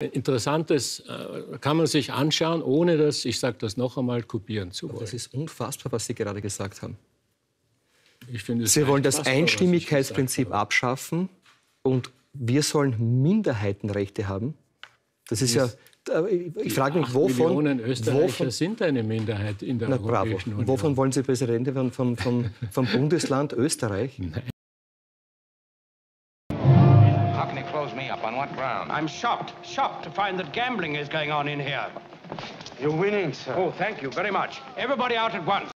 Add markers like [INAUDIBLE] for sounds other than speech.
Interessantes äh, kann man sich anschauen, ohne das, ich sage das noch einmal, kopieren zu wollen. Das ist unfassbar, was Sie gerade gesagt haben. Finde Sie wollen das Einstimmigkeitsprinzip abschaffen und wir sollen Minderheitenrechte haben. Das ist ja. Ich frage mich, wovon. Millionen Österreicher wovon sind eine Minderheit in der na, bravo. Europäischen Union. Wovon wollen Sie Präsident werden? Vom, vom, vom Bundesland Österreich? [LAUGHS] How close me up? On what ground? I'm shocked, shocked to find that gambling is going on in here. You're winning, sir. Oh, thank you very much. Everybody out at once.